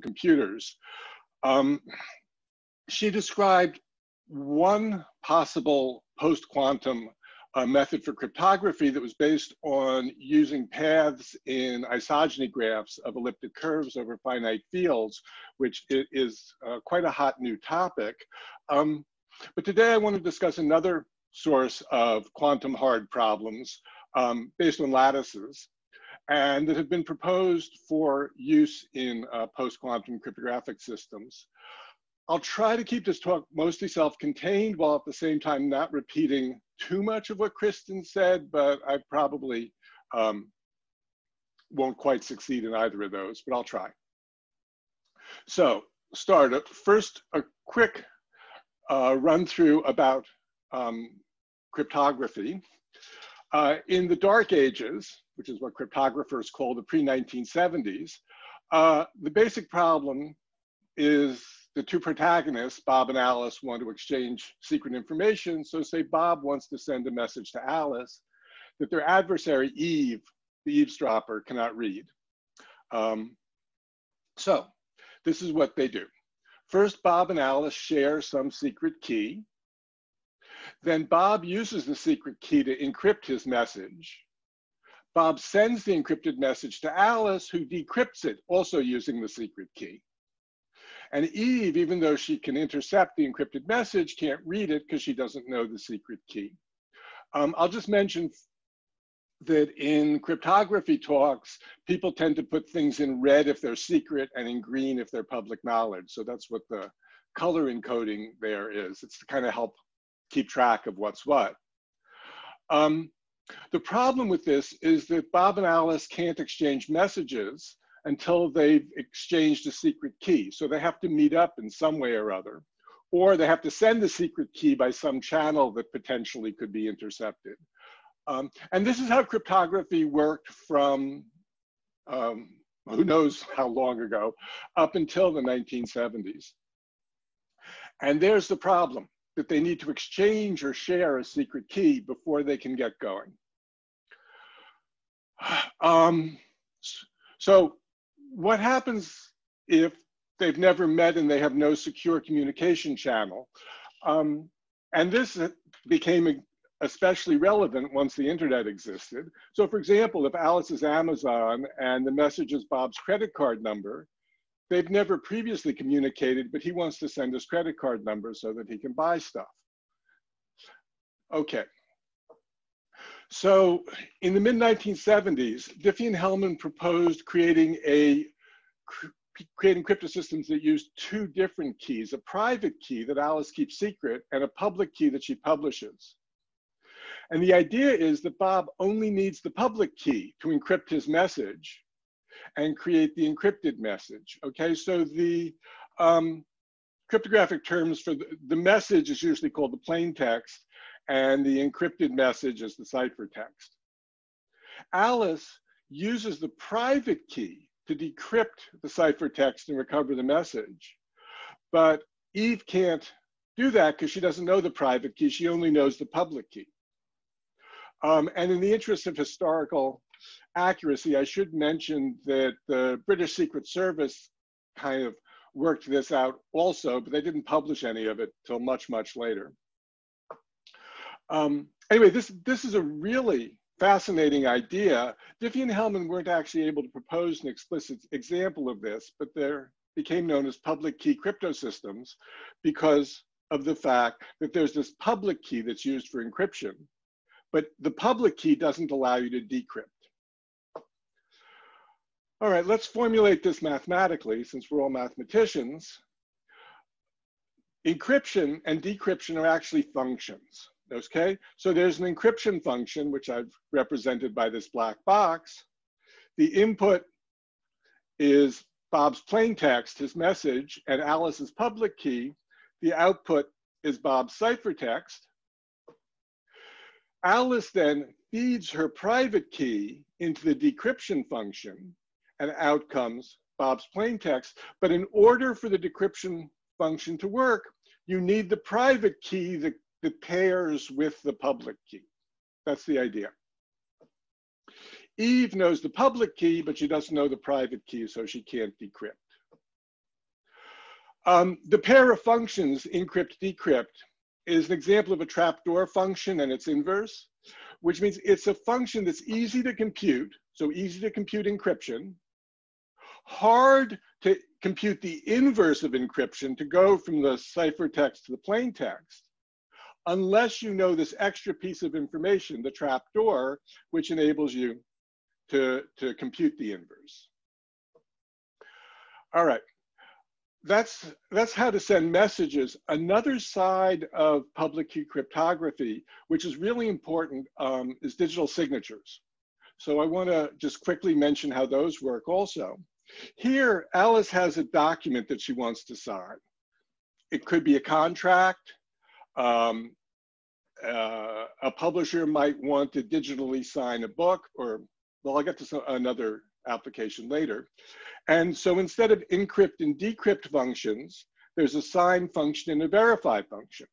computers. Um, she described one possible post-quantum uh, method for cryptography that was based on using paths in isogeny graphs of elliptic curves over finite fields, which is uh, quite a hot new topic. Um, but today I want to discuss another source of quantum hard problems um, based on lattices and that have been proposed for use in uh, post-quantum cryptographic systems. I'll try to keep this talk mostly self-contained while at the same time not repeating too much of what Kristin said, but I probably um, won't quite succeed in either of those, but I'll try. So start, first a quick uh, run through about um, cryptography. Uh, in the dark ages, which is what cryptographers call the pre-1970s, uh, the basic problem is the two protagonists, Bob and Alice, want to exchange secret information. So say Bob wants to send a message to Alice that their adversary, Eve, the eavesdropper, cannot read. Um, so this is what they do. First, Bob and Alice share some secret key. Then Bob uses the secret key to encrypt his message. Bob sends the encrypted message to Alice, who decrypts it, also using the secret key. And Eve, even though she can intercept the encrypted message, can't read it because she doesn't know the secret key. Um, I'll just mention that in cryptography talks, people tend to put things in red if they're secret and in green if they're public knowledge. So that's what the color encoding there is. It's to kind of help keep track of what's what. Um, the problem with this is that Bob and Alice can't exchange messages until they've exchanged a secret key. So they have to meet up in some way or other, or they have to send the secret key by some channel that potentially could be intercepted. Um, and this is how cryptography worked from um, who knows how long ago, up until the 1970s. And there's the problem, that they need to exchange or share a secret key before they can get going. Um, so what happens if they've never met and they have no secure communication channel? Um, and this became especially relevant once the internet existed. So for example, if Alice is Amazon and the message is Bob's credit card number, they've never previously communicated, but he wants to send his credit card number so that he can buy stuff. Okay. So in the mid 1970s, Diffie and Hellman proposed creating a creating cryptosystems that use two different keys, a private key that Alice keeps secret and a public key that she publishes. And the idea is that Bob only needs the public key to encrypt his message and create the encrypted message. Okay, so the um, cryptographic terms for the, the message is usually called the plain text and the encrypted message is the ciphertext. Alice uses the private key to decrypt the ciphertext and recover the message. But Eve can't do that because she doesn't know the private key, she only knows the public key. Um, and in the interest of historical accuracy, I should mention that the British Secret Service kind of worked this out also, but they didn't publish any of it till much, much later. Um, anyway, this, this is a really fascinating idea. Diffie and Hellman weren't actually able to propose an explicit example of this, but they became known as public key cryptosystems because of the fact that there's this public key that's used for encryption, but the public key doesn't allow you to decrypt. All right, let's formulate this mathematically since we're all mathematicians. Encryption and decryption are actually functions, okay? So there's an encryption function, which I've represented by this black box. The input is Bob's plain text, his message, and Alice's public key. The output is Bob's ciphertext. Alice then feeds her private key into the decryption function and out comes Bob's plain text. But in order for the decryption function to work, you need the private key that, that pairs with the public key. That's the idea. Eve knows the public key, but she doesn't know the private key, so she can't decrypt. Um, the pair of functions, encrypt, decrypt, is an example of a trapdoor function and its inverse, which means it's a function that's easy to compute, so easy to compute encryption, hard to compute the inverse of encryption to go from the ciphertext to the plain text, unless you know this extra piece of information, the trapdoor, which enables you to, to compute the inverse. All right, that's, that's how to send messages. Another side of public key cryptography, which is really important, um, is digital signatures. So I wanna just quickly mention how those work also. Here, Alice has a document that she wants to sign. It could be a contract. Um, uh, a publisher might want to digitally sign a book or, well, I'll get to another application later. And so instead of encrypt and decrypt functions, there's a sign function and a verify function.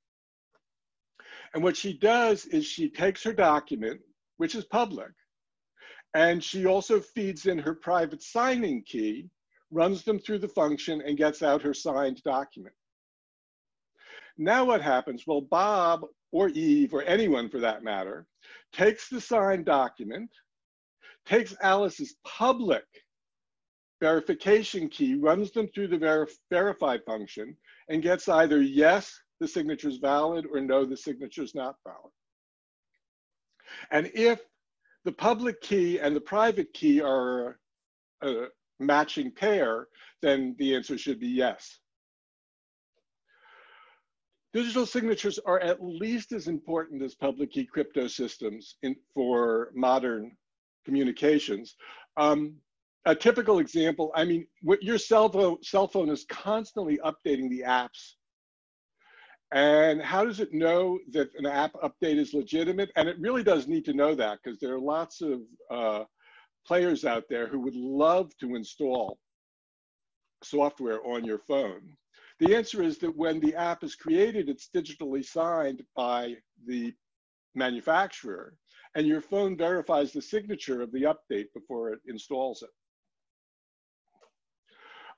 And what she does is she takes her document, which is public, and she also feeds in her private signing key, runs them through the function, and gets out her signed document. Now what happens? Well, Bob or Eve, or anyone for that matter, takes the signed document, takes Alice's public verification key, runs them through the verif verify function, and gets either yes, the signature is valid, or no, the signature is not valid. And if the public key and the private key are a matching pair, then the answer should be yes. Digital signatures are at least as important as public key crypto systems in, for modern communications. Um, a typical example, I mean, your cell phone, cell phone is constantly updating the apps. And how does it know that an app update is legitimate? And it really does need to know that because there are lots of uh, players out there who would love to install software on your phone. The answer is that when the app is created, it's digitally signed by the manufacturer, and your phone verifies the signature of the update before it installs it.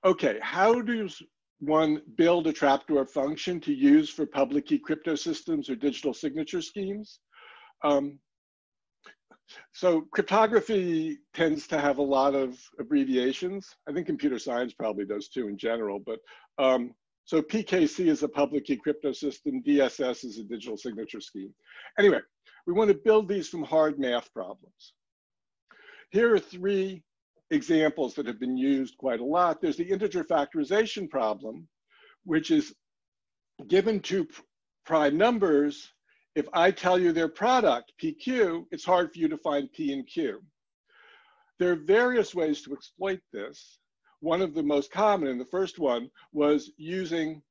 Okay, how does one build a trapdoor function to use for public key crypto systems or digital signature schemes? Um, so cryptography tends to have a lot of abbreviations. I think computer science probably does too in general, but um, so PKC is a public key crypto system, DSS is a digital signature scheme. Anyway, we want to build these from hard math problems. Here are three examples that have been used quite a lot. There's the integer factorization problem, which is given two prime numbers, if I tell you their product, PQ, it's hard for you to find P and Q. There are various ways to exploit this. One of the most common, and the first one, was using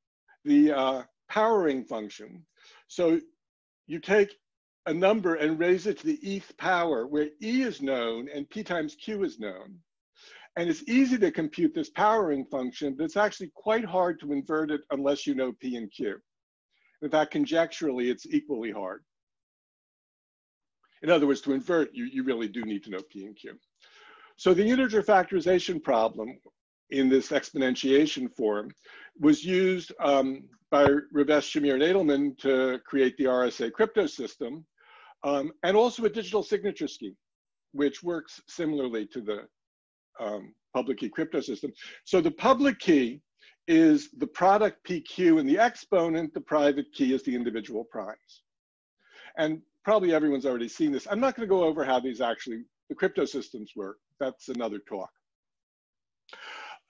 the uh, powering function. So you take a number and raise it to the eth power, where E is known and P times Q is known. And it's easy to compute this powering function, but it's actually quite hard to invert it unless you know P and Q. In fact, conjecturally, it's equally hard. In other words, to invert, you, you really do need to know P and Q. So the integer factorization problem in this exponentiation form was used um, by Rivest, Shamir, and Adleman to create the RSA crypto system, um, and also a digital signature scheme, which works similarly to the um, public key crypto system. So the public key is the product PQ and the exponent, the private key is the individual primes. And probably everyone's already seen this. I'm not gonna go over how these actually, the crypto systems work. That's another talk.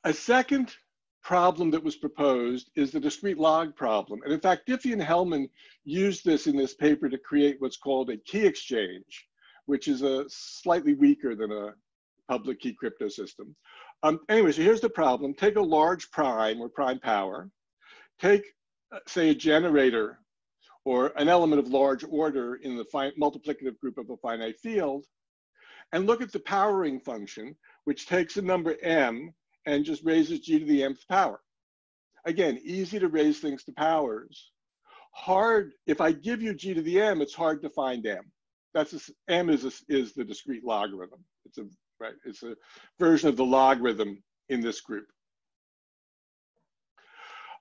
A second problem that was proposed is the discrete log problem. And in fact, Diffie and Hellman used this in this paper to create what's called a key exchange, which is a slightly weaker than a public key crypto system. Um, anyway, so here's the problem. Take a large prime or prime power, take, uh, say, a generator or an element of large order in the multiplicative group of a finite field, and look at the powering function, which takes a number m and just raises g to the mth power. Again, easy to raise things to powers. Hard, if I give you g to the m, it's hard to find m. That's a, m is, a, is the discrete logarithm. It's a right? It's a version of the logarithm in this group.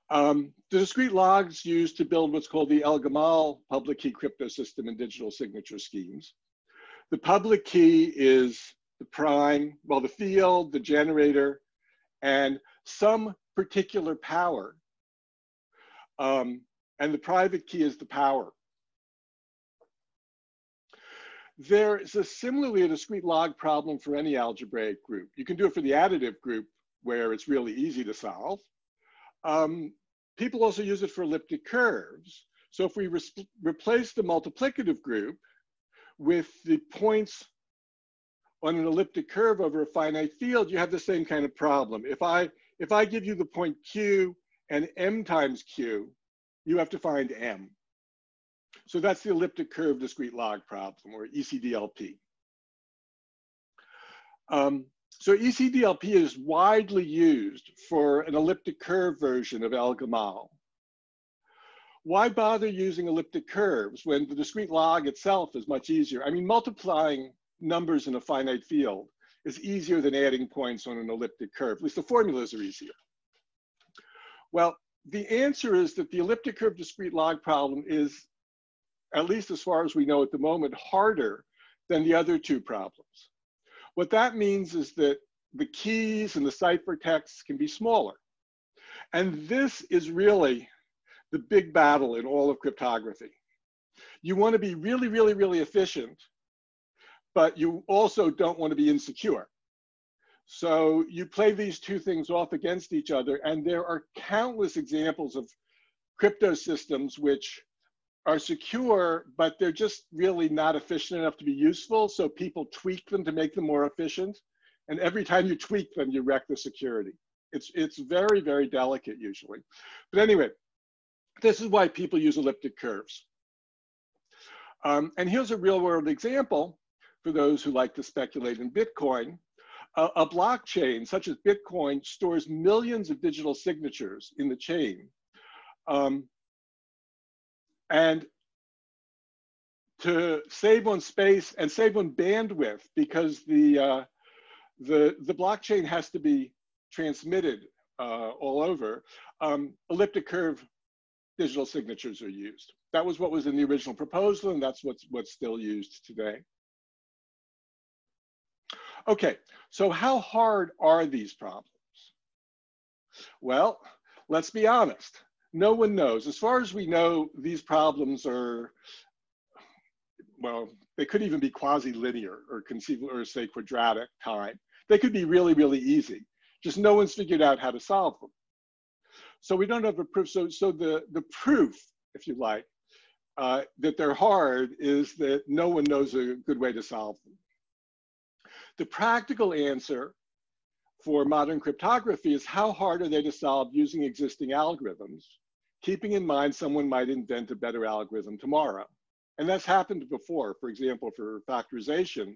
Um, the discrete logs used to build what's called the El-Gamal public key crypto system and digital signature schemes. The public key is the prime, well, the field, the generator, and some particular power. Um, and the private key is the power. There is a similarly a discrete log problem for any algebraic group. You can do it for the additive group where it's really easy to solve. Um, people also use it for elliptic curves. So if we re replace the multiplicative group with the points on an elliptic curve over a finite field, you have the same kind of problem. If I, if I give you the point Q and M times Q, you have to find M. So that's the elliptic curve discrete log problem, or ECDLP. Um, so ECDLP is widely used for an elliptic curve version of El-Gamal. Why bother using elliptic curves when the discrete log itself is much easier? I mean, multiplying numbers in a finite field is easier than adding points on an elliptic curve. At least the formulas are easier. Well, the answer is that the elliptic curve discrete log problem is, at least as far as we know at the moment, harder than the other two problems. What that means is that the keys and the ciphertexts can be smaller. And this is really the big battle in all of cryptography. You want to be really, really, really efficient, but you also don't want to be insecure. So you play these two things off against each other, and there are countless examples of crypto systems which are secure, but they're just really not efficient enough to be useful. So people tweak them to make them more efficient. And every time you tweak them, you wreck the security. It's, it's very, very delicate usually. But anyway, this is why people use elliptic curves. Um, and here's a real world example for those who like to speculate in Bitcoin. A, a blockchain such as Bitcoin stores millions of digital signatures in the chain. Um, and to save on space and save on bandwidth because the, uh, the, the blockchain has to be transmitted uh, all over, um, elliptic curve digital signatures are used. That was what was in the original proposal and that's what's, what's still used today. Okay, so how hard are these problems? Well, let's be honest no one knows. As far as we know, these problems are, well, they could even be quasi-linear or conceivable or say quadratic time. They could be really, really easy. Just no one's figured out how to solve them. So we don't have a proof. So, so the, the proof, if you like, uh, that they're hard is that no one knows a good way to solve them. The practical answer for modern cryptography is how hard are they to solve using existing algorithms, keeping in mind someone might invent a better algorithm tomorrow. And that's happened before. For example, for factorization,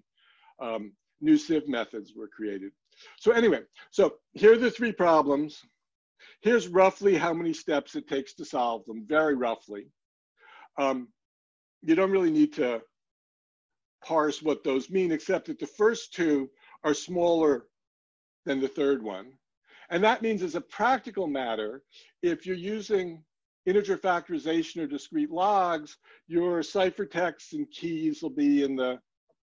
um, new sieve methods were created. So anyway, so here are the three problems. Here's roughly how many steps it takes to solve them, very roughly. Um, you don't really need to parse what those mean, except that the first two are smaller than the third one. And that means as a practical matter, if you're using integer factorization or discrete logs, your ciphertext and keys will be in the,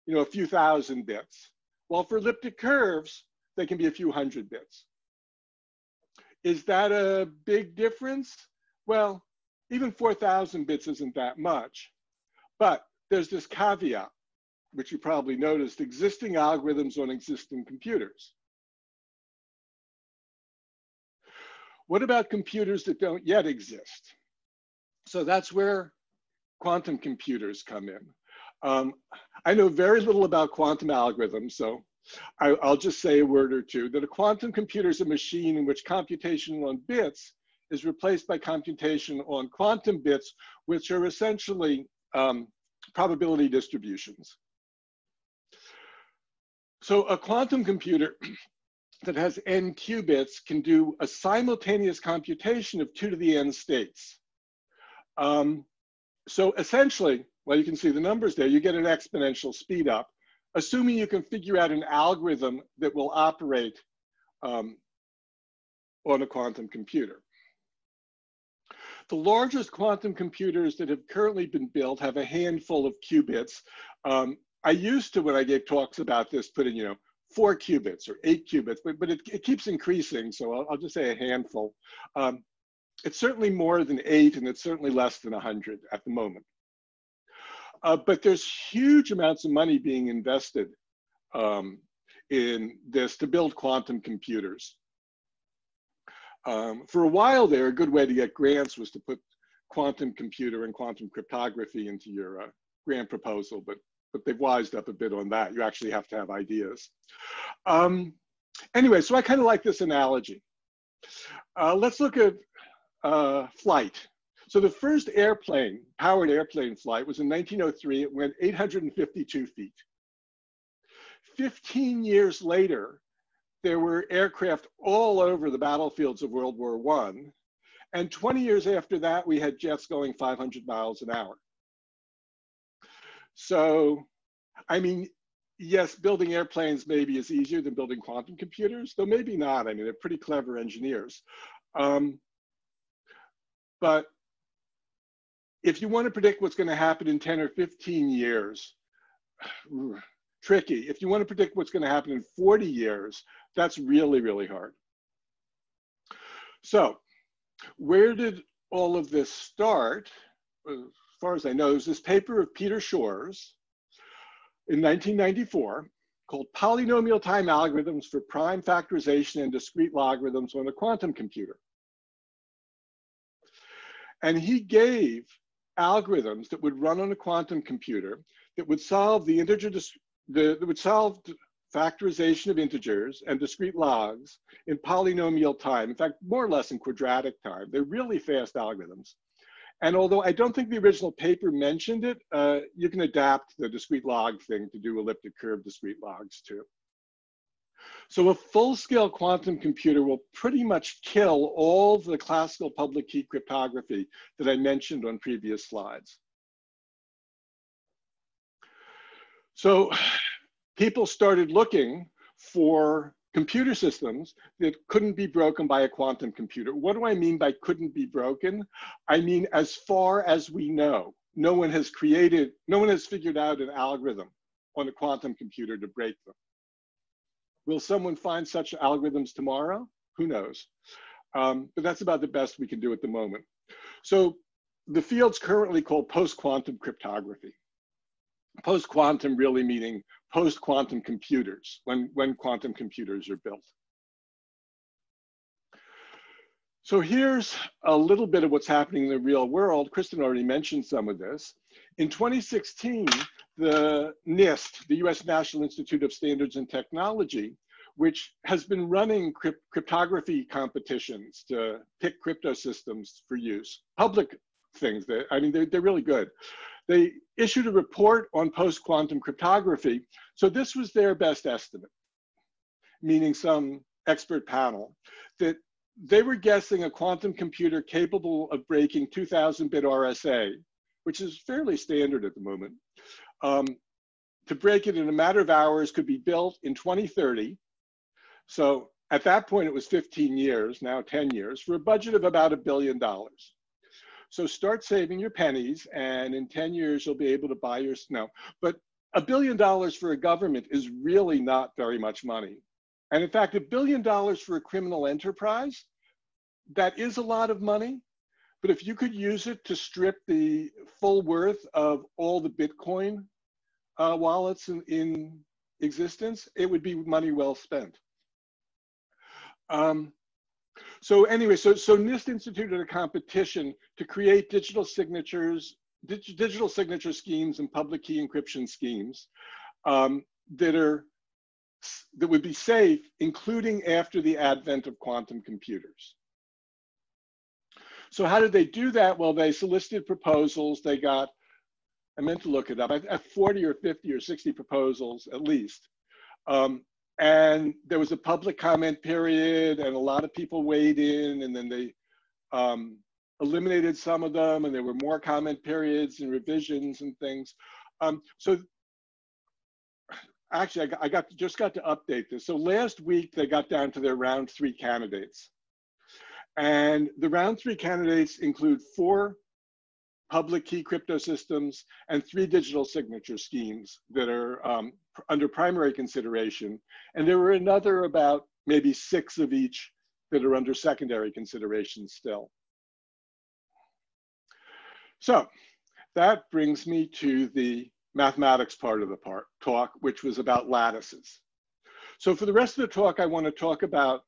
you know, a few thousand bits. While for elliptic curves, they can be a few hundred bits. Is that a big difference? Well, even 4,000 bits isn't that much. But there's this caveat, which you probably noticed, existing algorithms on existing computers. What about computers that don't yet exist? So that's where quantum computers come in. Um, I know very little about quantum algorithms, so I, will just say a word or two, that a quantum computer is a machine in which computation on bits is replaced by computation on quantum bits, which are essentially um, probability distributions. So a quantum computer that has n qubits can do a simultaneous computation of two to the n states. Um, so essentially, well, you can see the numbers there, you get an exponential speed up, assuming you can figure out an algorithm that will operate um, on a quantum computer. The largest quantum computers that have currently been built have a handful of qubits. Um, I used to, when I gave talks about this, put in, you know, four qubits or eight qubits, but, but it, it keeps increasing. So I'll, I'll just say a handful. Um, it's certainly more than eight and it's certainly less than 100 at the moment. Uh, but there's huge amounts of money being invested um, in this to build quantum computers. Um, for a while there, a good way to get grants was to put quantum computer and quantum cryptography into your uh, grant proposal, but, but they've wised up a bit on that. You actually have to have ideas. Um, anyway, so I kind of like this analogy. Uh, let's look at uh, flight. So the first airplane, powered airplane flight was in 1903. It went 852 feet. 15 years later, there were aircraft all over the battlefields of World War I. And 20 years after that, we had jets going 500 miles an hour. So, I mean, yes, building airplanes maybe is easier than building quantum computers, though maybe not. I mean, they're pretty clever engineers. Um, but if you want to predict what's going to happen in 10 or 15 years, tricky. If you want to predict what's going to happen in 40 years, that's really, really hard. So, where did all of this start? Far as I know, is this paper of Peter Shor's in 1994 called Polynomial Time Algorithms for Prime Factorization and Discrete Logarithms on a Quantum Computer. And he gave algorithms that would run on a quantum computer that would solve the integer the, that would solve factorization of integers and discrete logs in polynomial time. In fact, more or less in quadratic time. They're really fast algorithms. And although I don't think the original paper mentioned it, uh, you can adapt the discrete log thing to do elliptic curve discrete logs too. So a full-scale quantum computer will pretty much kill all the classical public key cryptography that I mentioned on previous slides. So people started looking for computer systems that couldn't be broken by a quantum computer. What do I mean by couldn't be broken? I mean, as far as we know, no one has created, no one has figured out an algorithm on a quantum computer to break them. Will someone find such algorithms tomorrow? Who knows? Um, but that's about the best we can do at the moment. So the field's currently called post-quantum cryptography. Post-quantum really meaning post-quantum computers, when, when quantum computers are built. So here's a little bit of what's happening in the real world. Kristin already mentioned some of this. In 2016, the NIST, the US National Institute of Standards and Technology, which has been running crypt cryptography competitions to pick crypto systems for use, public things that, I mean, they're, they're really good. They issued a report on post-quantum cryptography. So this was their best estimate, meaning some expert panel, that they were guessing a quantum computer capable of breaking 2000 bit RSA, which is fairly standard at the moment, um, to break it in a matter of hours could be built in 2030. So at that point, it was 15 years, now 10 years, for a budget of about a billion dollars. So start saving your pennies, and in 10 years, you'll be able to buy your snow. But a billion dollars for a government is really not very much money. And in fact, a billion dollars for a criminal enterprise, that is a lot of money. But if you could use it to strip the full worth of all the Bitcoin uh, wallets in, in, existence, it would be money well spent. Um, so anyway, so, so NIST instituted a competition to create digital signatures, dig, digital signature schemes and public key encryption schemes um, that are that would be safe, including after the advent of quantum computers. So how did they do that? Well, they solicited proposals. They got, I meant to look it up, at 40 or 50 or 60 proposals at least. Um, and there was a public comment period and a lot of people weighed in and then they um, eliminated some of them and there were more comment periods and revisions and things. Um, so actually I got, I got just got to update this. So last week they got down to their round three candidates. And the round three candidates include four public key crypto systems and three digital signature schemes that are um, under primary consideration. And there were another about maybe six of each that are under secondary consideration still. So that brings me to the mathematics part of the part, talk, which was about lattices. So for the rest of the talk, I want to talk about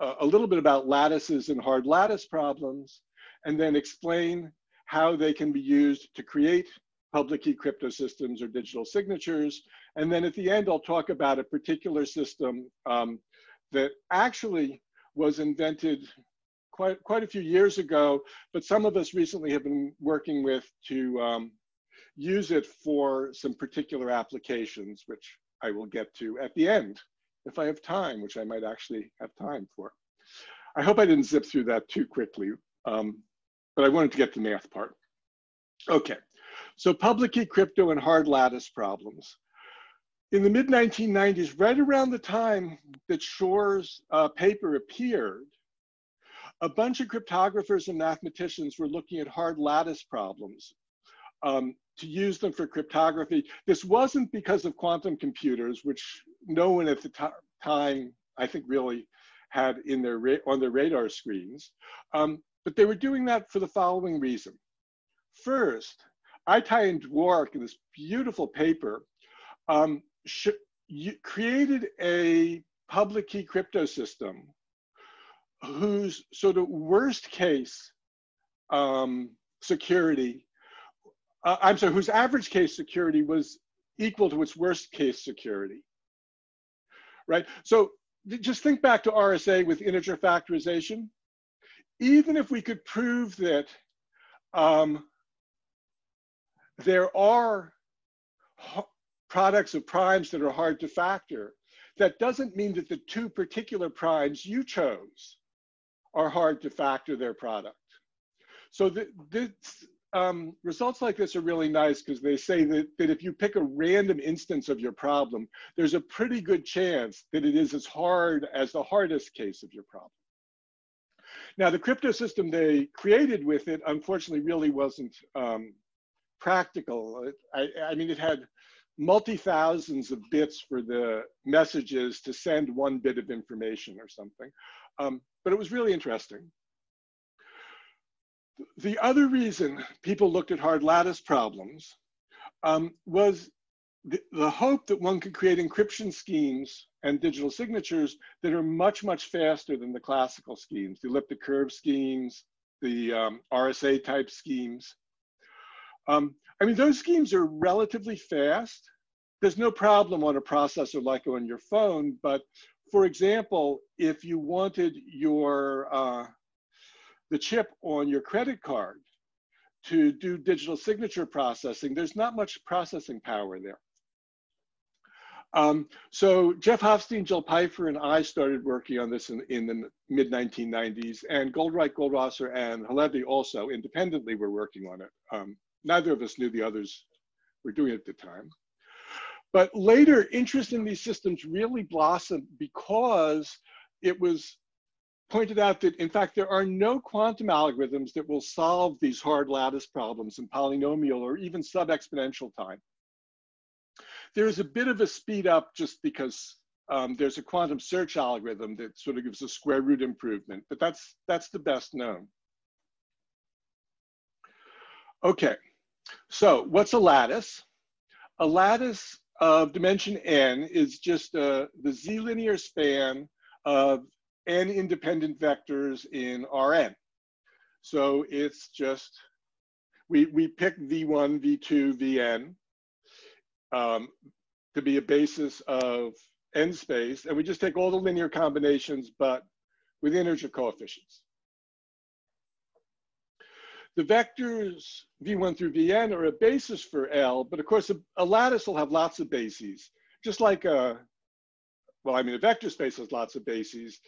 uh, a little bit about lattices and hard lattice problems, and then explain how they can be used to create public key crypto systems or digital signatures. And then at the end, I'll talk about a particular system um, that actually was invented quite, quite a few years ago, but some of us recently have been working with to um, use it for some particular applications, which I will get to at the end if I have time, which I might actually have time for. I hope I didn't zip through that too quickly, um, but I wanted to get the math part. Okay, so public key crypto and hard lattice problems. In the mid 1990s, right around the time that Shor's uh, paper appeared, a bunch of cryptographers and mathematicians were looking at hard lattice problems um, to use them for cryptography. This wasn't because of quantum computers, which no one at the time, I think, really had in their on their radar screens. Um, but they were doing that for the following reason. First, Ajtai and Dwork in this beautiful paper um, created a public key crypto system whose sort of worst case um, security, uh, I'm sorry, whose average case security was equal to its worst case security, right? So just think back to RSA with integer factorization. Even if we could prove that um, there are products of primes that are hard to factor, that doesn't mean that the two particular primes you chose are hard to factor their product. So the, this, um, results like this are really nice because they say that, that if you pick a random instance of your problem, there's a pretty good chance that it is as hard as the hardest case of your problem. Now, the crypto system they created with it, unfortunately, really wasn't um, practical. I, I mean, it had multi-thousands of bits for the messages to send one bit of information or something. Um, but it was really interesting. The other reason people looked at hard lattice problems um, was the, the, hope that one could create encryption schemes and digital signatures that are much, much faster than the classical schemes, the elliptic curve schemes, the um, RSA type schemes. Um, I mean, those schemes are relatively fast. There's no problem on a processor like on your phone, but for example, if you wanted your uh, the chip on your credit card to do digital signature processing, there's not much processing power there. Um, so Jeff Hoffstein, Jill Pipher, and I started working on this in, in the mid 1990s, and Goldreich, Goldwasser, and Halevi also independently were working on it. Um, neither of us knew the others were doing it at the time. But later, interest in these systems really blossomed because it was pointed out that, in fact, there are no quantum algorithms that will solve these hard lattice problems in polynomial or even sub-exponential time. There's a bit of a speed up just because um, there's a quantum search algorithm that sort of gives a square root improvement, but that's, that's the best known. Okay, so what's a lattice? A lattice of dimension n is just uh, the z-linear span of n independent vectors in Rn. So it's just, we, we pick V1, V2, Vn um, to be a basis of n space, and we just take all the linear combinations, but with integer coefficients. The vectors v1 through vn are a basis for L, but of course a, a, lattice will have lots of bases, just like a, well, I mean, a vector space has lots of bases.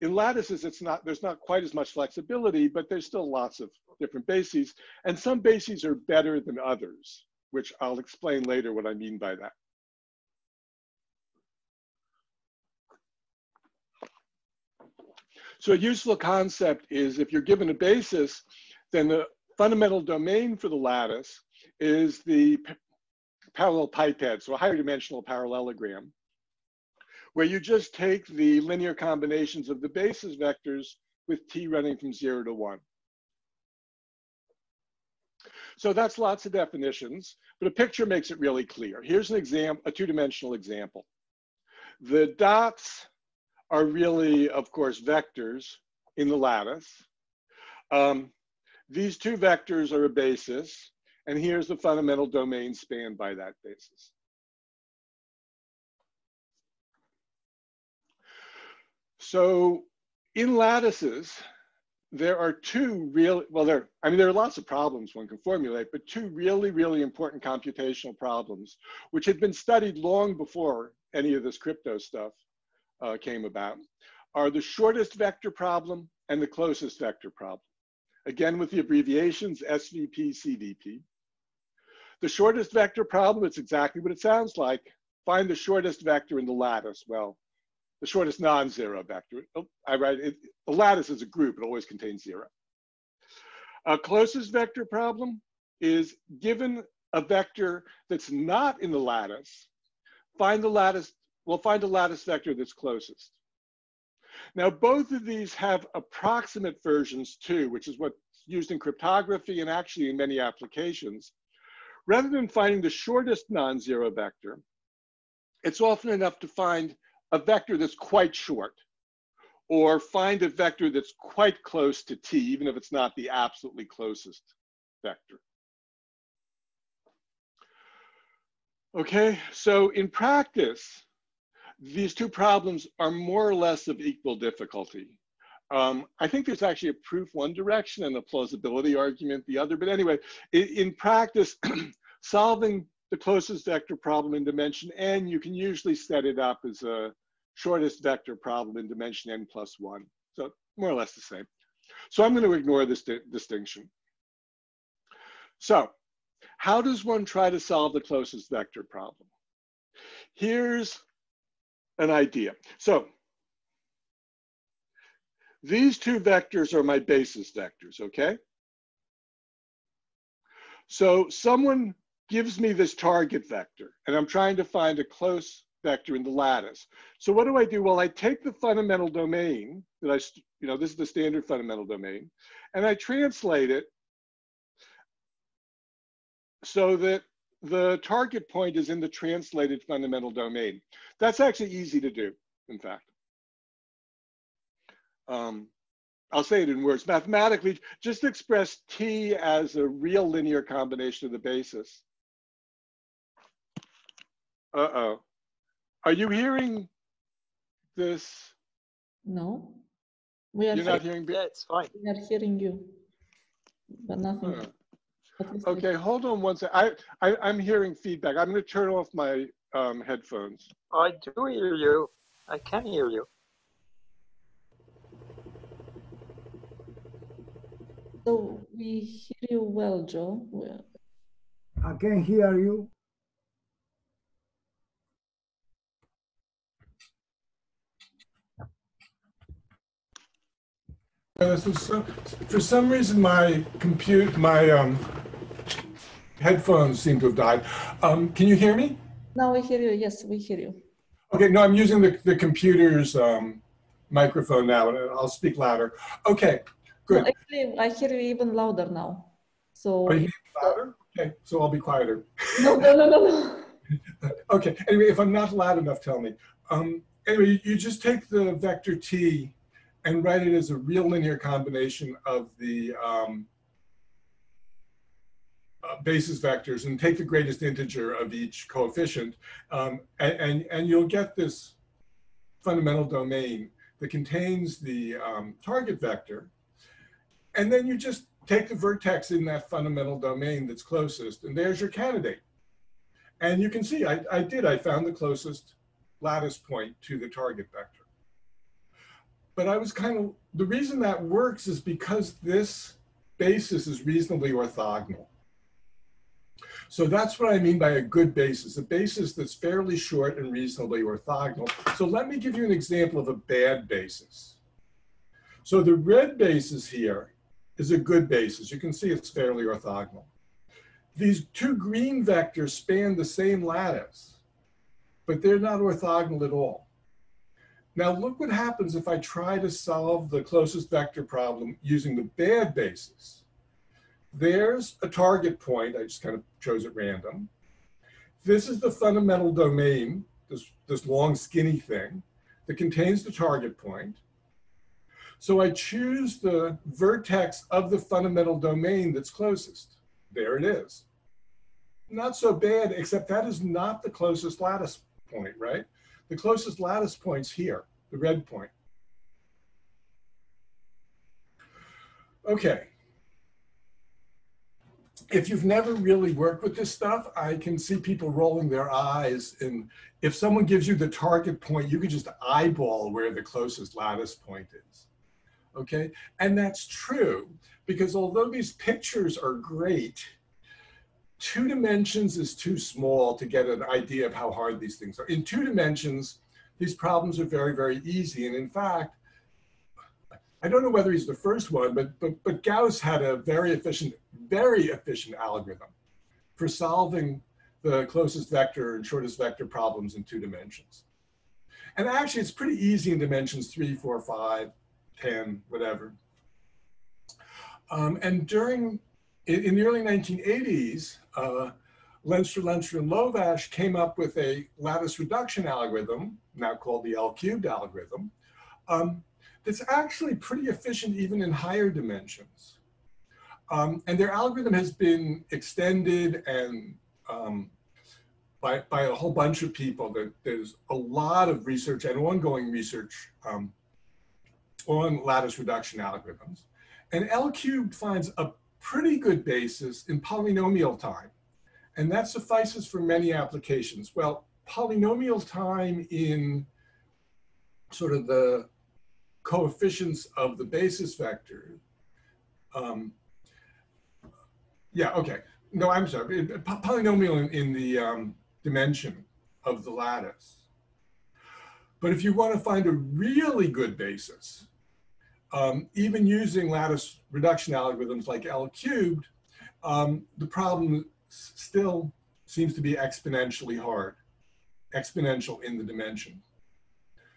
In lattices, it's not, there's not quite as much flexibility, but there's still lots of different bases, and some bases are better than others, which I'll explain later what I mean by that. So a useful concept is if you're given a basis, then the fundamental domain for the lattice is the parallelepiped, so a higher dimensional parallelogram, where you just take the linear combinations of the basis vectors with t running from zero to one. So that's lots of definitions, but a picture makes it really clear. Here's an example, a two-dimensional example. The dots are really, of course, vectors in the lattice. Um, these two vectors are a basis, and here's the fundamental domain spanned by that basis. So in lattices, there are two real, well, there, I mean, there are lots of problems one can formulate, but two really, really important computational problems, which had been studied long before any of this crypto stuff uh, came about, are the shortest vector problem and the closest vector problem. Again, with the abbreviations SVP, CVP. The shortest vector problem, it's exactly what it sounds like. Find the shortest vector in the lattice. Well, the shortest non-zero vector. Oh, I write it, the lattice is a group, it always contains zero. A closest vector problem is given a vector that's not in the lattice, find the lattice, we'll find a lattice vector that's closest. Now, both of these have approximate versions too, which is what's used in cryptography and actually in many applications. Rather than finding the shortest non-zero vector, it's often enough to find a vector that's quite short or find a vector that's quite close to t, even if it's not the absolutely closest vector. Okay, so in practice, these two problems are more or less of equal difficulty. Um, I think there's actually a proof one direction and a plausibility argument the other, but anyway, in, in practice, solving the closest vector problem in dimension n, you can usually set it up as a shortest vector problem in dimension n plus one. So more or less the same. So I'm going to ignore this di distinction. So how does one try to solve the closest vector problem? Here's an idea. So these two vectors are my basis vectors, okay? So someone gives me this target vector, and I'm trying to find a close vector in the lattice. So what do I do? Well, I take the fundamental domain that I, you know, this is the standard fundamental domain, and I translate it so that the target point is in the translated fundamental domain. That's actually easy to do, in fact. Um, I'll say it in words. Mathematically, just express T as a real linear combination of the basis. Uh-oh. Are you hearing this? No. We are You're not hearing? Yeah, it's fine. we are hearing you, but nothing. Huh. At least Okay, hold on one second. I, I, I'm hearing feedback. I'm gonna turn off my um, headphones. I do hear you. I can hear you. So we hear you well, Joe. We- I can hear you. Uh, so, so, for some reason, my compute, my um, headphones seem to have died. Um, can you hear me? Now we hear you. Yes, we hear you. Okay, no, I'm using the, the computer's um, microphone now, and I'll speak louder. Okay, No, good. actually, I hear you even louder now. So Are you louder? Okay, so I'll be quieter. no, no, no, no, no. Okay, anyway, if I'm not loud enough, tell me. Um, anyway, you, just take the vector t and write it as a real linear combination of the um, basis vectors and take the greatest integer of each coefficient. Um, and, and, and you'll get this fundamental domain that contains the um, target vector. And then you just take the vertex in that fundamental domain that's closest, and there's your candidate. And you can see, I, I did, I found the closest lattice point to the target vector. But I was kind of, the reason that works is because this basis is reasonably orthogonal. So that's what I mean by a good basis, a basis that's fairly short and reasonably orthogonal. So let me give you an example of a bad basis. So the red basis here is a good basis. You can see it's fairly orthogonal. These two green vectors span the same lattice, but they're not orthogonal at all. Now look what happens if I try to solve the closest vector problem using the bad basis. There's a target point, I just kind of chose at random. This is the fundamental domain, this, this long skinny thing that contains the target point. So I choose the vertex of the fundamental domain that's closest. There it is. Not so bad, except that is not the closest lattice point, right? The closest lattice point's here, the red point. Okay. If you've never really worked with this stuff, I can see people rolling their eyes. And if someone gives you the target point, you can just eyeball where the closest lattice point is. Okay. And that's true because although these pictures are great, two dimensions is too small to get an idea of how hard these things are. In two dimensions, these problems are very, very easy. And in fact, I don't know whether he's the first one, but, but, but Gauss had a very efficient, very efficient algorithm for solving the closest vector and shortest vector problems in two dimensions. And actually, it's pretty easy in dimensions three, four, five, 10, whatever. Um, and during, in, in, the early 1980s, uh, Lenstra, Lenstra, and Lovász came up with a lattice reduction algorithm, now called the L-cubed algorithm, um, that's actually pretty efficient even in higher dimensions. Um, and their algorithm has been extended and um, by, by a whole bunch of people. That there's a lot of research and ongoing research um, on lattice reduction algorithms. And L-cubed finds a pretty good basis in polynomial time. And that suffices for many applications. Well, polynomial time in sort of the coefficients of the basis vector. Um, yeah, okay. No, I'm sorry. Polynomial in, in the um, dimension of the lattice. But if you want to find a really good basis, um, even using lattice reduction algorithms like L cubed, um, the problem still seems to be exponentially hard, exponential in the dimension.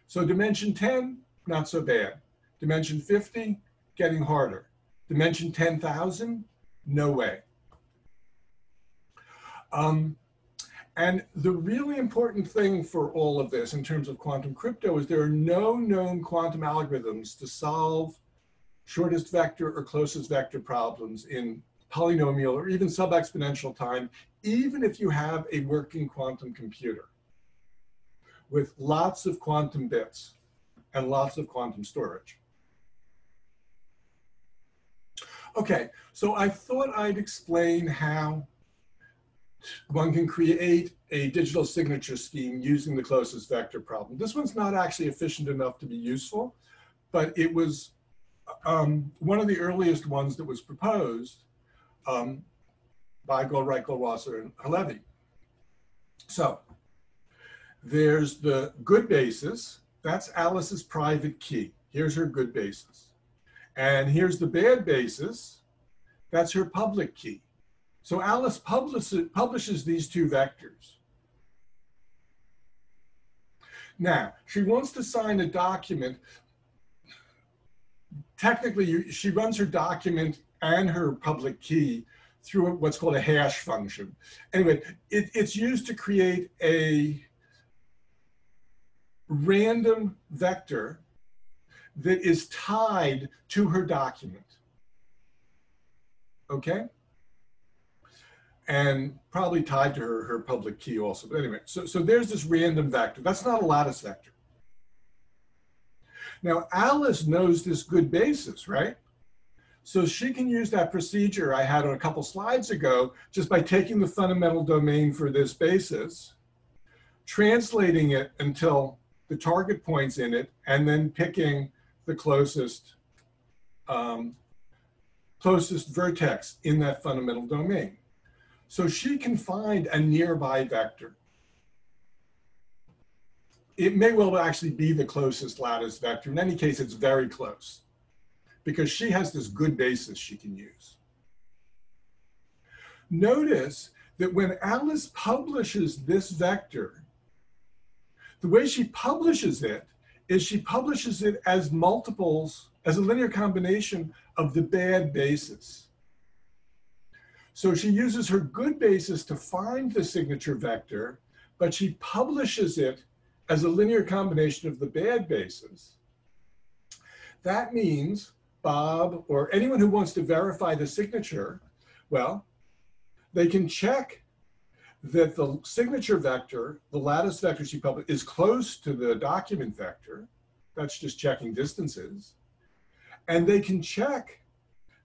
So dimension 10, not so bad. Dimension 50, getting harder. Dimension 10,000, no way. Um, and the really important thing for all of this in terms of quantum crypto is there are no known quantum algorithms to solve shortest vector or closest vector problems in polynomial or even sub-exponential time, even if you have a working quantum computer with lots of quantum bits and lots of quantum storage. Okay, so I thought I'd explain how one can create a digital signature scheme using the closest vector problem. This one's not actually efficient enough to be useful, but it was um, one of the earliest ones that was proposed um, by Goldreich, Goldwasser, and Halevi. So there's the good basis. That's Alice's private key. Here's her good basis. And here's the bad basis. That's her public key. So Alice publishes, publishes these two vectors. Now, she wants to sign a document. Technically, she runs her document and her public key through what's called a hash function. Anyway, it, it's used to create a random vector that is tied to her document. Okay? and probably tied to her, her public key also. But anyway, so, so there's this random vector. That's not a lattice vector. Now, Alice knows this good basis, right? So she can use that procedure I had on a couple slides ago, just by taking the fundamental domain for this basis, translating it until the target point's in it, and then picking the closest, um, closest vertex in that fundamental domain. So she can find a nearby vector. It may well actually be the closest lattice vector. In any case, it's very close. because she has this good basis she can use. Notice that when Alice publishes this vector, the way she publishes it is she publishes it as multiples, as a linear combination of the bad basis. So she uses her good basis to find the signature vector, but she publishes it as a linear combination of the bad basis. That means Bob or anyone who wants to verify the signature, well, they can check that the signature vector, the lattice vector she published, is close to the document vector. That's just checking distances. And they can check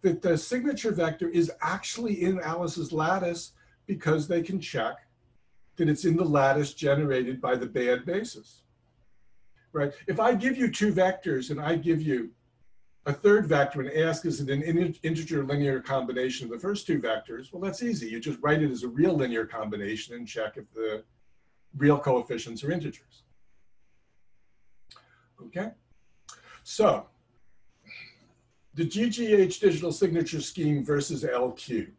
that the signature vector is actually in Alice's lattice because they can check that it's in the lattice generated by the bad basis. Right? If I give you two vectors and I give you a third vector and ask is it an integer linear combination of the first two vectors, well, that's easy. You just write it as a real linear combination and check if the real coefficients are integers. Okay? So, the GGH digital signature scheme versus L cubed.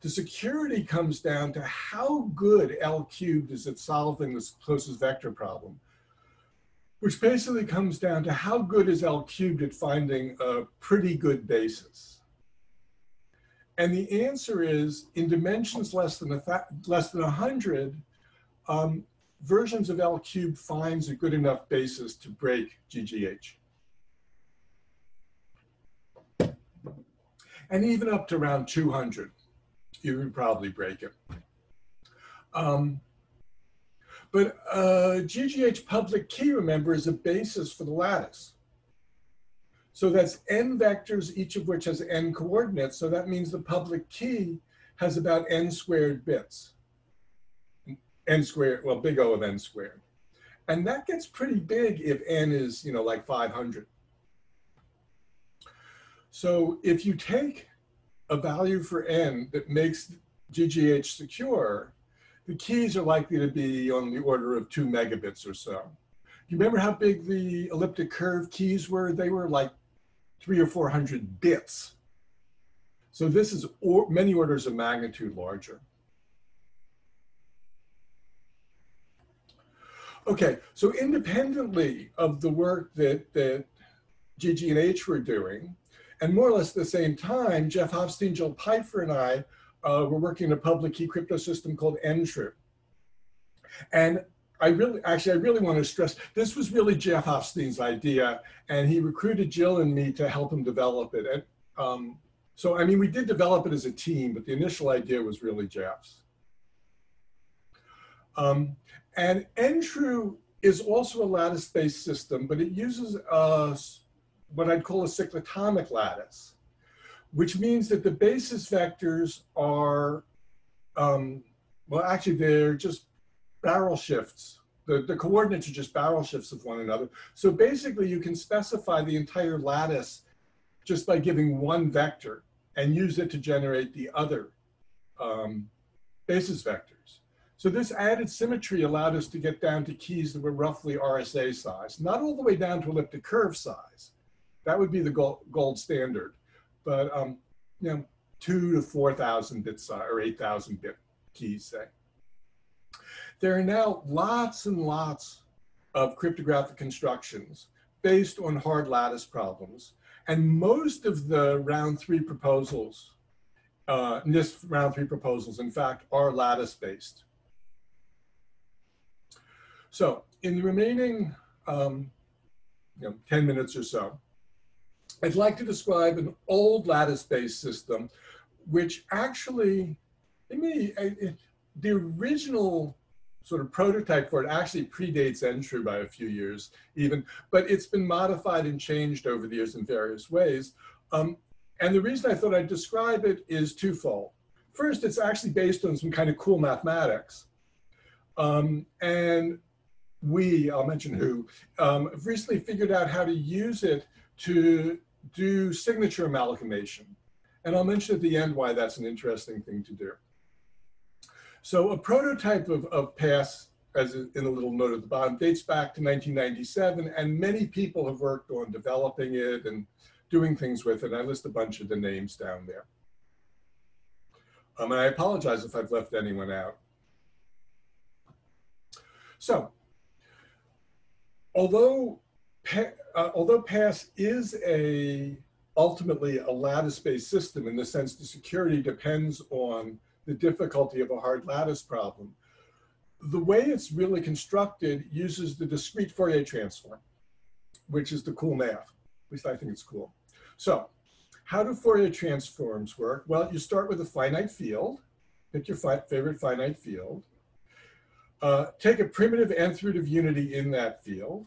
The security comes down to how good L cubed is at solving this closest vector problem which basically comes down to how good is L cubed at finding a pretty good basis. And the answer is in dimensions less than a less than 100, um, versions of L cubed finds a good enough basis to break GGH. And even up to around 200, you would probably break it. Um, but uh, GGH public key, remember, is a basis for the lattice. So that's n vectors, each of which has n coordinates. So that means the public key has about n squared bits. n squared, well, big O of n squared. And that gets pretty big if n is, you know, like 500. So if you take a value for n that makes GGH secure, the keys are likely to be on the order of two megabits or so. You remember how big the elliptic curve keys were? They were like three or 400 bits. So this is or, many orders of magnitude larger. Okay, so independently of the work that, that GG and H were doing, and more or less at the same time, Jeff Hoffstein, Jill Pipher, and I uh, we're working in a public key crypto system called NTRU. And I really, actually, I really want to stress this was really Jeff Hoffstein's idea, and he recruited Jill and me to help him develop it. And um, so, I mean, we did develop it as a team, but the initial idea was really Jeff's. Um, and NTRU is also a lattice-based system, but it uses what I'd call a cyclotomic lattice which means that the basis vectors are, um, well, actually, they're just barrel shifts. The, the coordinates are just barrel shifts of one another. So basically, you can specify the entire lattice just by giving one vector and use it to generate the other um, basis vectors. So this added symmetry allowed us to get down to keys that were roughly RSA size, not all the way down to elliptic curve size. That would be the gold, gold standard but um, you know, two to 4,000 bits or 8,000 bit keys, say. There are now lots and lots of cryptographic constructions based on hard lattice problems. And most of the round three proposals, uh, NIST round three proposals, in fact, are lattice based. So in the remaining um, you know, 10 minutes or so, I'd like to describe an old lattice-based system, which actually, I mean, it, the original sort of prototype for it actually predates NTRU by a few years even, but it's been modified and changed over the years in various ways. Um, and the reason I thought I'd describe it is twofold. First, it's actually based on some kind of cool mathematics. Um, and we, I'll mention who, um, recently figured out how to use it to do signature amalgamation. And I'll mention at the end why that's an interesting thing to do. So a prototype of, of PASS, as in a little note at the bottom, dates back to 1997, and many people have worked on developing it and doing things with it. I list a bunch of the names down there. Um, and I apologize if I've left anyone out. So, although uh, although PASS is a ultimately a lattice-based system in the sense the security depends on the difficulty of a hard lattice problem, the way it's really constructed uses the discrete Fourier transform, which is the cool math. At least I think it's cool. So how do Fourier transforms work? Well, you start with a finite field, pick your fi favorite finite field, uh, take a primitive nth root of unity in that field,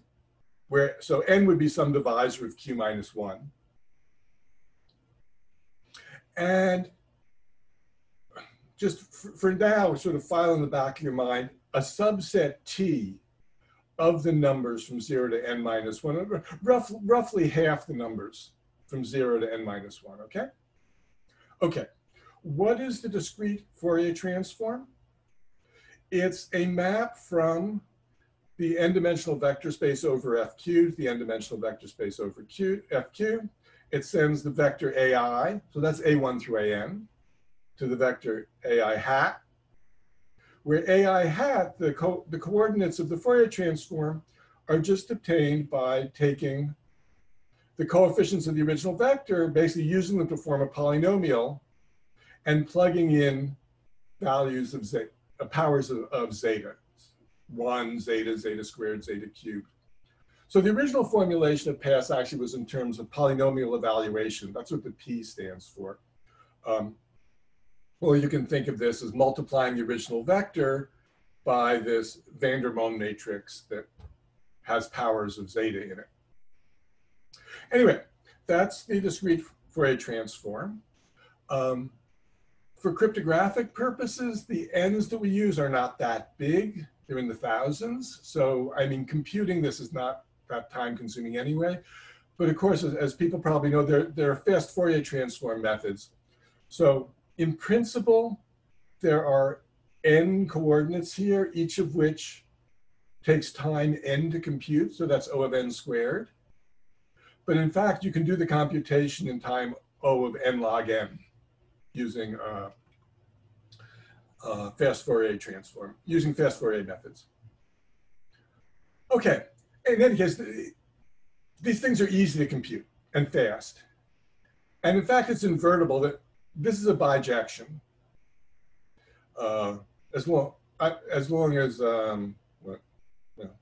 where, so n would be some divisor of q minus one. And just for, for now, sort of file in the back of your mind, a subset t of the numbers from zero to n minus one, rough, roughly half the numbers from zero to n minus one, okay? Okay, what is the discrete Fourier transform? It's a map from the n-dimensional vector space over fq the n-dimensional vector space over q, fq. It sends the vector ai, so that's a1 through an, to the vector ai hat, where ai hat, the, co the coordinates of the Fourier transform, are just obtained by taking the coefficients of the original vector, basically using them to form a polynomial, and plugging in values of zeta, uh, powers of, of zeta. 1, zeta, zeta squared, zeta cubed. So the original formulation of PASS actually was in terms of polynomial evaluation. That's what the P stands for. Um, well, you can think of this as multiplying the original vector by this van der matrix that has powers of zeta in it. Anyway, that's the discrete Fourier transform. Um, for cryptographic purposes, the n's that we use are not that big. They're in the thousands. So, I mean, computing this is not that time consuming anyway. But of course, as, as people probably know, there, there are fast Fourier transform methods. So in principle, there are n coordinates here, each of which takes time n to compute. So that's O of n squared. But in fact, you can do the computation in time O of n log n using uh, uh, fast Fourier transform, using fast Fourier methods. Okay, in any case, these things are easy to compute and fast. And in fact, it's invertible that this is a bijection. Uh, as long as long as um, well, well,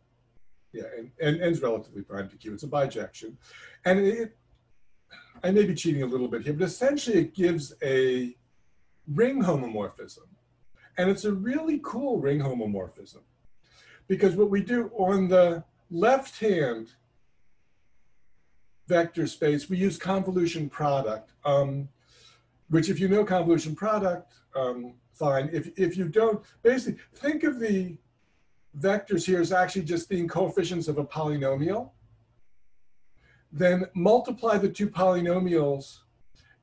yeah, and, and n's relatively prime to q. It's a bijection, and it. I may be cheating a little bit here, but essentially it gives a ring homomorphism and it's a really cool ring homomorphism because what we do on the left hand vector space, we use convolution product, um, which if you know convolution product, um, fine. If, if you don't, basically think of the vectors here as actually just being coefficients of a polynomial. Then multiply the two polynomials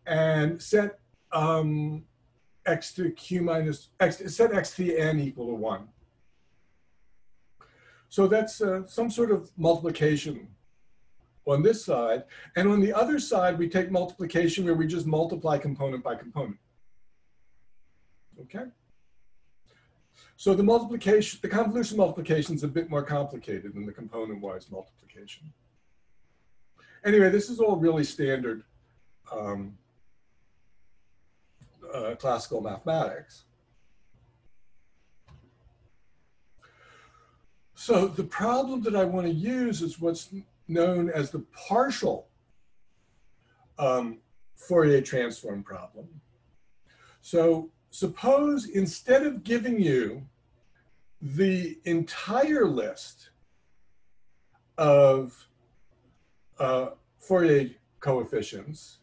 and set um, x to q minus x, set x to the n equal to one. So that's uh, some sort of multiplication on this side. And on the other side, we take multiplication where we just multiply component by component. Okay? So the multiplication, the convolution multiplication is a bit more complicated than the component-wise multiplication. Anyway, this is all really standard um, uh, classical mathematics. So the problem that I want to use is what's known as the partial um, Fourier transform problem. So suppose instead of giving you the entire list of uh, Fourier coefficients,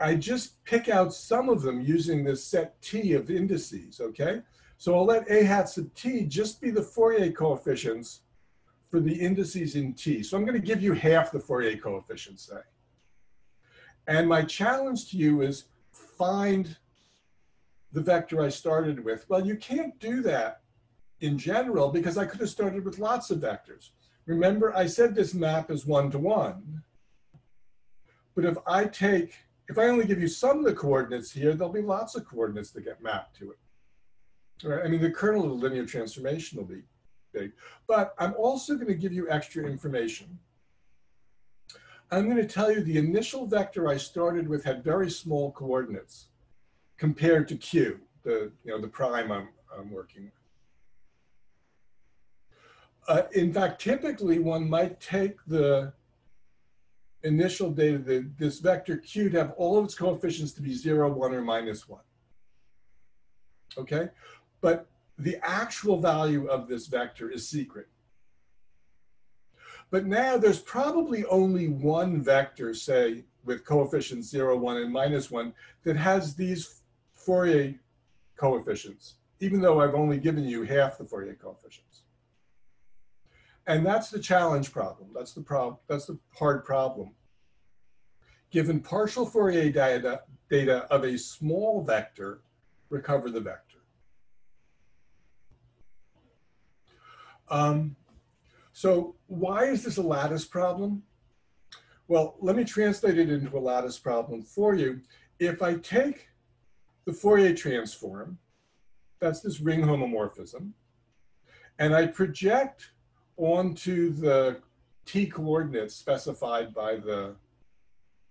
I just pick out some of them using this set T of indices, okay? So I'll let A hat sub T just be the Fourier coefficients for the indices in T. So I'm gonna give you half the Fourier coefficients, say. And my challenge to you is find the vector I started with. Well, you can't do that in general because I could have started with lots of vectors. Remember, I said this map is one-to-one. -one. But if I take, if I only give you some of the coordinates here, there'll be lots of coordinates that get mapped to it. I mean, the kernel of the linear transformation will be big. But I'm also going to give you extra information. I'm going to tell you the initial vector I started with had very small coordinates compared to Q, the, you know, the prime I'm, I'm working with. Uh, in fact, typically one might take the initial data, the, this vector Q to have all of its coefficients to be zero, one, or minus one. Okay, but the actual value of this vector is secret. But now there's probably only one vector, say, with coefficients 0, 1, and minus 1, that has these Fourier coefficients, even though I've only given you half the Fourier coefficients. And that's the challenge problem. That's the problem. That's the hard problem. Given partial Fourier data, data of a small vector, recover the vector. Um, so why is this a lattice problem? Well, let me translate it into a lattice problem for you. If I take the Fourier transform, that's this ring homomorphism, and I project onto the t coordinates specified by the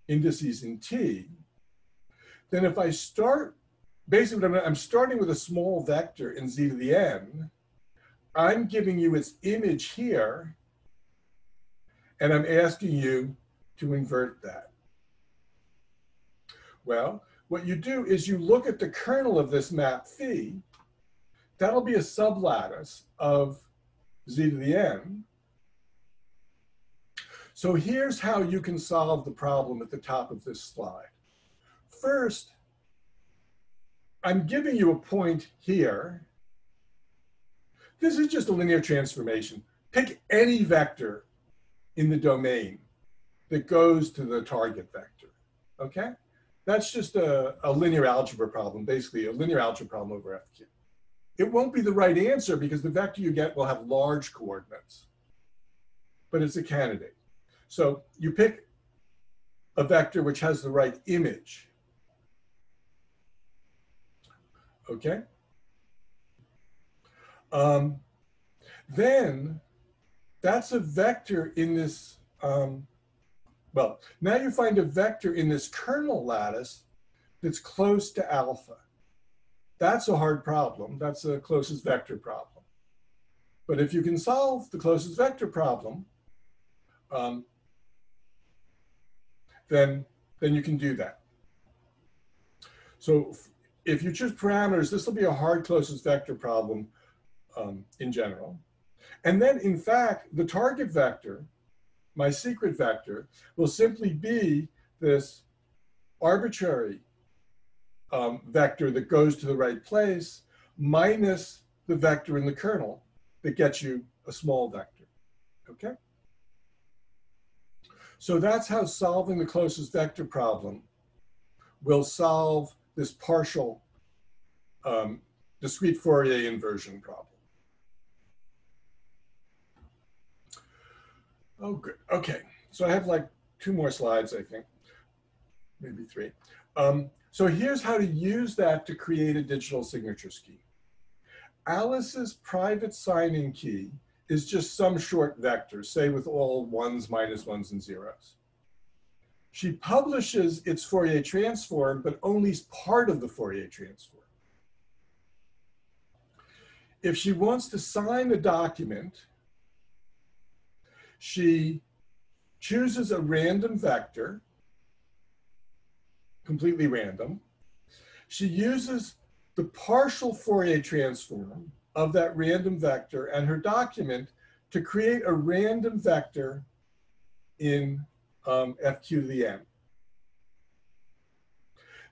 indices in t, then if I start, basically I'm, I'm starting with a small vector in z to the n, I'm giving you its image here, and I'm asking you to invert that. Well, what you do is you look at the kernel of this map phi. That'll be a sublattice of z to the n. So here's how you can solve the problem at the top of this slide. First, I'm giving you a point here this is just a linear transformation. Pick any vector in the domain that goes to the target vector, okay? That's just a, a linear algebra problem, basically a linear algebra problem over FQ. It won't be the right answer because the vector you get will have large coordinates, but it's a candidate. So you pick a vector which has the right image, okay? Um, then that's a vector in this, um, well, now you find a vector in this kernel lattice that's close to alpha. That's a hard problem. That's a closest vector problem. But if you can solve the closest vector problem, um, then, then you can do that. So if you choose parameters, this will be a hard closest vector problem um, in general. And then in fact, the target vector, my secret vector, will simply be this arbitrary um, vector that goes to the right place minus the vector in the kernel that gets you a small vector, okay? So that's how solving the closest vector problem will solve this partial um, discrete Fourier inversion problem. Oh, good. Okay. So I have like two more slides, I think, maybe three. Um, so here's how to use that to create a digital signature scheme. Alice's private signing key is just some short vector, say with all ones, minus ones, and zeros. She publishes its Fourier transform, but only part of the Fourier transform. If she wants to sign a document, she chooses a random vector, completely random. She uses the partial Fourier transform of that random vector and her document to create a random vector in um, FQ to the n.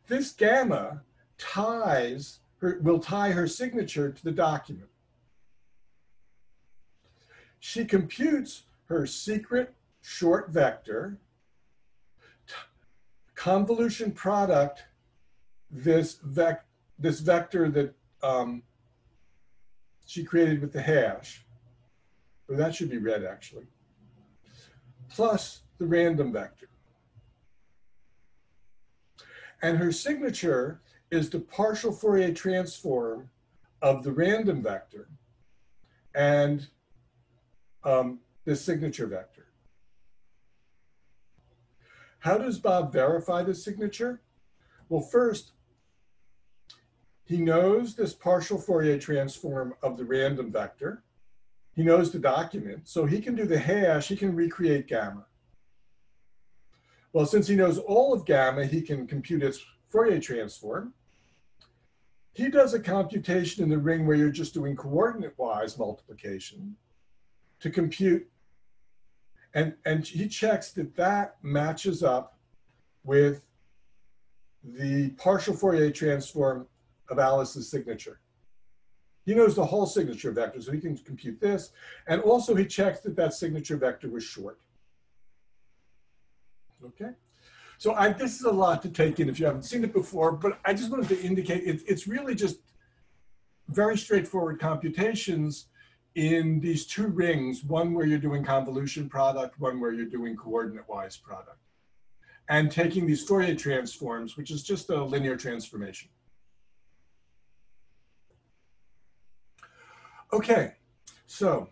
This gamma ties her, will tie her signature to the document. She computes her secret short vector, convolution product, this, vec this vector that um, she created with the hash, or that should be red actually, plus the random vector. And her signature is the partial Fourier transform of the random vector and um, the signature vector. How does Bob verify the signature? Well, first, he knows this partial Fourier transform of the random vector. He knows the document, so he can do the hash, he can recreate gamma. Well, since he knows all of gamma, he can compute its Fourier transform. He does a computation in the ring where you're just doing coordinate-wise multiplication to compute, and, and he checks that that matches up with the partial Fourier transform of Alice's signature. He knows the whole signature vector, so he can compute this. And also he checks that that signature vector was short. Okay. So I, this is a lot to take in if you haven't seen it before, but I just wanted to indicate it, it's really just very straightforward computations in these two rings, one where you're doing convolution product, one where you're doing coordinate-wise product. And taking these Fourier transforms, which is just a linear transformation. Okay, so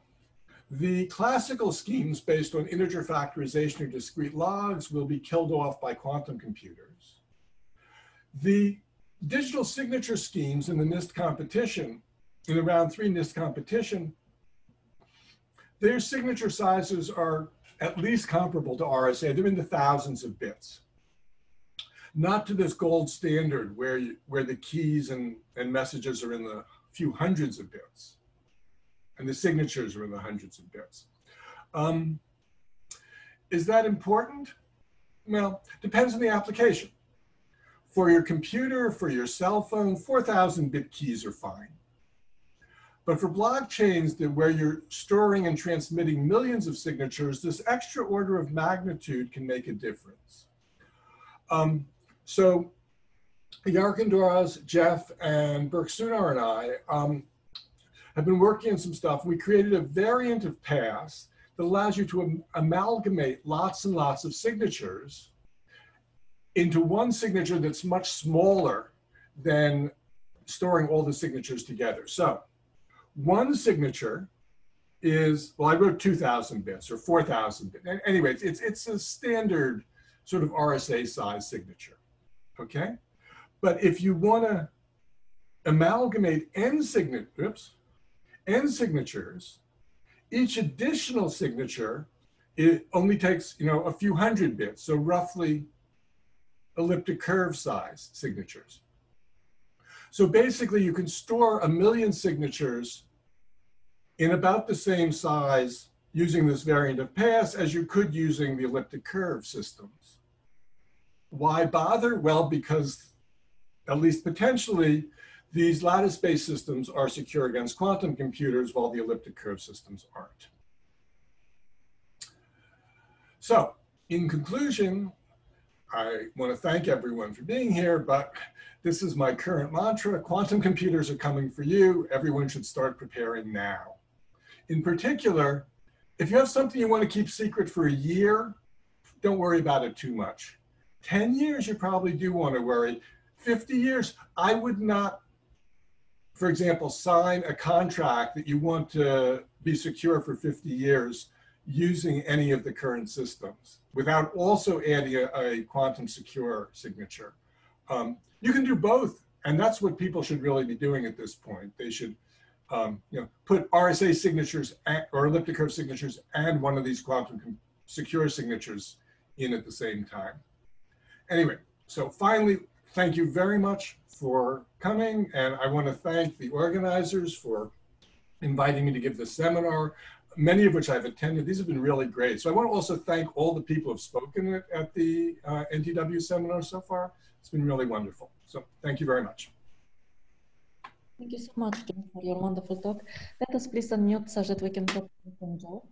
the classical schemes based on integer factorization or discrete logs will be killed off by quantum computers. The digital signature schemes in the NIST competition, in the round three NIST competition, their signature sizes are at least comparable to RSA. They're in the thousands of bits. Not to this gold standard where, you, where the keys and, and messages are in the few hundreds of bits and the signatures are in the hundreds of bits. Um, is that important? Well, depends on the application. For your computer, for your cell phone, 4,000 bit keys are fine. But for blockchains that where you're storing and transmitting millions of signatures, this extra order of magnitude can make a difference. Um, so Doröz, Jeff, and Berk Sunar and I um, have been working on some stuff. We created a variant of PASS that allows you to am amalgamate lots and lots of signatures into one signature that's much smaller than storing all the signatures together. So one signature is, well, I wrote 2,000 bits or 4,000 bits. Anyway, it's, it's a standard sort of RSA size signature, okay? But if you wanna amalgamate n signature, n signatures, each additional signature it only takes you know a few hundred bits, so roughly elliptic curve size signatures. So basically you can store a million signatures in about the same size using this variant of PASS as you could using the elliptic curve systems. Why bother? Well, because at least potentially these lattice-based systems are secure against quantum computers while the elliptic curve systems aren't. So in conclusion, I want to thank everyone for being here, but this is my current mantra. Quantum computers are coming for you. Everyone should start preparing now. In particular, if you have something you want to keep secret for a year, don't worry about it too much. 10 years, you probably do want to worry. 50 years, I would not for example, sign a contract that you want to be secure for 50 years using any of the current systems without also adding a, a quantum secure signature. Um, you can do both. And that's what people should really be doing at this point. They should um, you know, put RSA signatures at, or elliptic curve signatures and one of these quantum secure signatures in at the same time. Anyway, so finally, thank you very much for coming. And I want to thank the organizers for inviting me to give this seminar, many of which I've attended. These have been really great. So I want to also thank all the people who have spoken at, at the uh, NTW seminar so far. It's been really wonderful. So thank you very much. Thank you so much, John, for your wonderful talk. Let us please unmute so that we can talk to Joe.